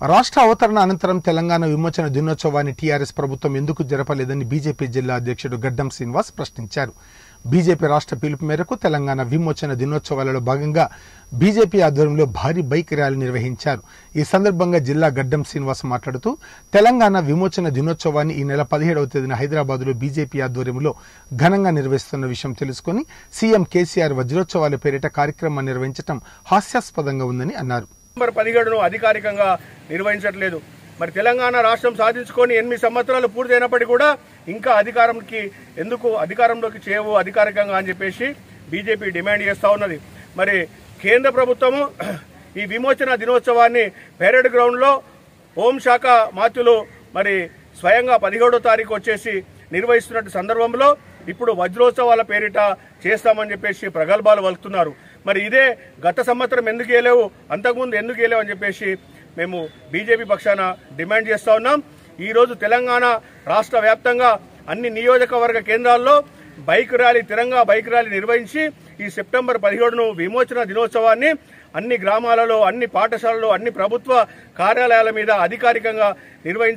రాష్ట్ర అవతరణ అనంతరం తెలంగాణ విమోచన దినోత్సవాన్ని టీఆర్ఎస్ ప్రభుత్వం ఎందుకు జరపలేదని బీజేపీ జిల్లా అధ్యక్షుడు గడ్డం శ్రీనివాస్ ప్రశ్నించారు. బీజేపీ రాష్ట్ర పిలుపు మేరకు తెలంగాణ విమోచన దినోత్సవాలలో భాగంగా బీజేపీ ఆధ్వర్యంలో భారీ బైక్ ర్యాలీ నిర్వహించారు. ఈ సందర్భంగా జిల్లా గడ్డం శ్రీనివాస్ మాట్లాడుతూ తెలంగాణ విమోచన దినోత్సవాన్ని ఈ నెల పదిహేడవ తేదీన హైదరాబాద్లో బీజేపీ ఆధ్వర్యంలో ఘనంగా నిర్వహిస్తున్న విషయం తెలుసుకుని సీఎం కేసీఆర్ వజ్రోత్సవాల పేరిట కార్యక్రమం నిర్వహించడం హాస్యాస్పదంగా ఉందని అన్నారు. డిసెంబర్ పదిహేడును అధికారికంగా నిర్వహించట్లేదు. మరి తెలంగాణ రాష్ట్రం సాధించుకొని ఎనిమిది సంవత్సరాలు పూర్తయినప్పటికీ కూడా ఇంకా అధికారంకి ఎందుకు అధికారంలోకి చేయవు అధికారికంగా అని చెప్పేసి బీజేపీ డిమాండ్ చేస్తా ఉన్నది. మరి కేంద్ర ప్రభుత్వము ఈ విమోచన దినోత్సవాన్ని పెరేడ్ గ్రౌండ్లో హోంశాఖ మాత్యులు మరి స్వయంగా పదిహేడో తారీఖు వచ్చేసి నిర్వహిస్తున్న సందర్భంలో ఇప్పుడు వజ్రోత్సవాల పేరిట చేస్తామని చెప్పేసి ప్రగల్భాలు వలుతున్నారు మరి ఇదే గత సంవత్సరం ఎందుకు వేయలేవు అంతకుముందు ఎందుకు వేయలేవు అని చెప్పేసి మేము బీజేపీ పక్షాన డిమాండ్ చేస్తూ ఉన్నాం. ఈరోజు తెలంగాణ రాష్ట్ర వ్యాప్తంగా అన్ని నియోజకవర్గ కేంద్రాల్లో bike rally Tiranga bike rally నిర్వహించి ఈ సెప్టెంబర్ పదిహేడును విమోచన దినోత్సవాన్ని అన్ని గ్రామాలలో అన్ని పాఠశాలలో అన్ని ప్రభుత్వ కార్యాలయాల మీద అధికారికంగా నిర్వహించాలి